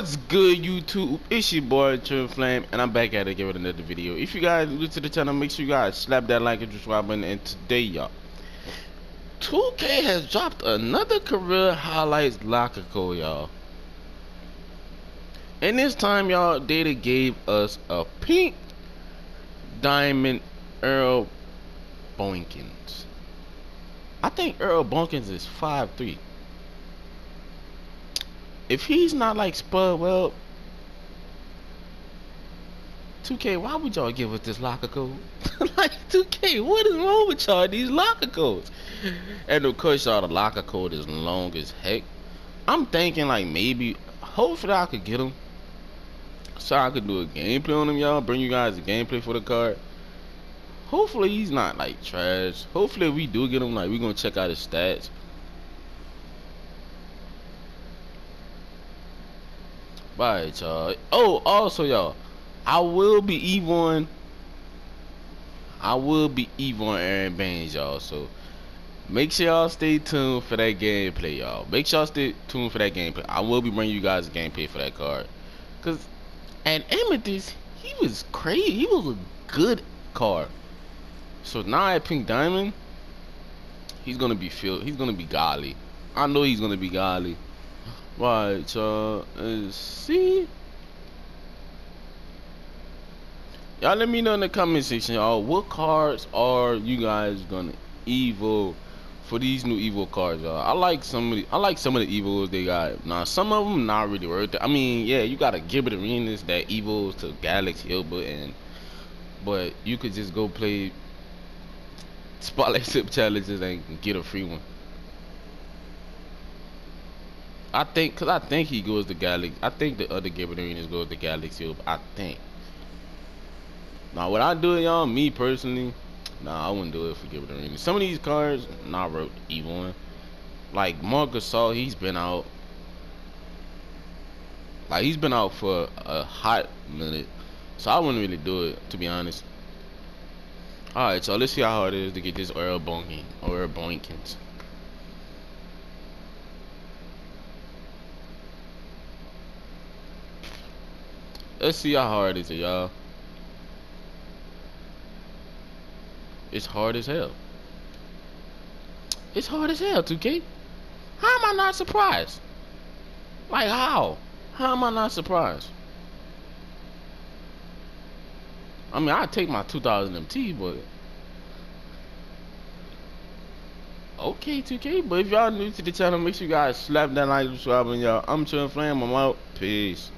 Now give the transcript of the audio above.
What's good, YouTube? It's your boy, Trill Flame, and I'm back at it again with another video. If you guys new to the channel, make sure you guys slap that like and subscribe button. And today, y'all, 2K has dropped another career highlights locker code, y'all. And this time, y'all, Data gave us a pink diamond Earl Boykins. I think Earl Boykins is 5'3" if he's not like Spud, well, 2K, why would y'all give us this locker code? like 2K, what is wrong with y'all? These locker codes, and of course, y'all, the locker code is long as heck. I'm thinking like maybe, hopefully, I could get him, so I could do a gameplay on him, y'all. Bring you guys a gameplay for the card. Hopefully, he's not like trash. Hopefully, we do get him, like we're gonna check out his stats. Right, y'all. Oh, also, y'all, I will be Evon. I will be Evon Aron Baynes, y'all. So make sure y'all stay tuned for that gameplay, y'all. Make sure y'all stay tuned for that gameplay. I will be bringing you guys a gameplay for that card. Cause and Amethyst, he was crazy. He was a good card. So now at Pink Diamond, he's gonna be filled. He's gonna be godly. I know he's gonna be godly. Right, y'all. Uh, see? Y'all let me know in the comment section, y'all. What cards are you guys gonna evil for these new evil cards, y'all? I like some of the, I like some of the evos they got. Now, some of them not really worth it. I mean, yeah, you got to Gilbert Arenas that evos to Galaxy Hilbert, and but you could just go play Spotlight Sim challenges and get a free one. I think, cause I think he goes to Galaxy. I think the other Gilbert goes to Galaxy. I think. Now, what I do it, y'all? Me personally, nah, I wouldn't do it for Gilbert Some of these cards, nah, wrote Evon. Like Marc Gasol, he's been out. Like he's been out for a hot minute, so I wouldn't really do it, to be honest. All right, so let's see how hard it is to get this Earl Bonking or Earl Boykins. Let's see how hard is it, y'all. It's hard as hell. It's hard as hell, 2K. How am I not surprised? Like how? How am I not surprised? I mean, I take my 2000 MT, but okay, 2K. But if y'all new to the channel, make sure you guys slap that like, subscribe, and y'all. I'm Trill Flame. I'm out. Peace.